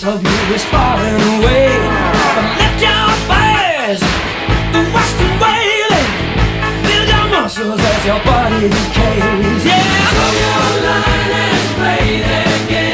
face of you is falling away. But let your fires, the western wailing, build your muscles as your body decays. Yeah, come your line and play that game.